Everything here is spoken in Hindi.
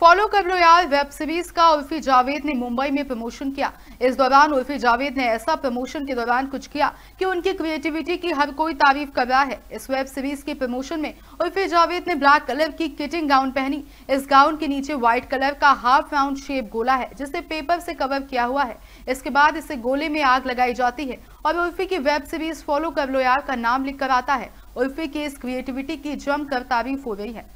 फॉलो कर लो यार, वेब सीरीज़ का उर्फी जावेद ने मुंबई में प्रमोशन किया। इस दौरान उर्फी जावेद ने ऐसा प्रमोशन के दौरान कुछ किया कि उनकी क्रिएटिविटी की हर कोई तारीफ़ कर रहा है। इस वेब सीरीज़ के प्रमोशन में उर्फी जावेद ने ब्लैक कलर की किटिंग गाउन पहनी। इस गाउन के नीचे व्हाइट कलर का हाफ़ राउंड शेप गोला है, जिसे पेपर से कवर किया हुआ है। इसके बाद इसे गोले में आग लगाई जाती है और उर्फी की वेब सीरीज़ फॉलो कर लो यार का नाम लिख कर आता है। उर्फी की इस क्रिएटिविटी की जमकर तारीफ़ हो रही है।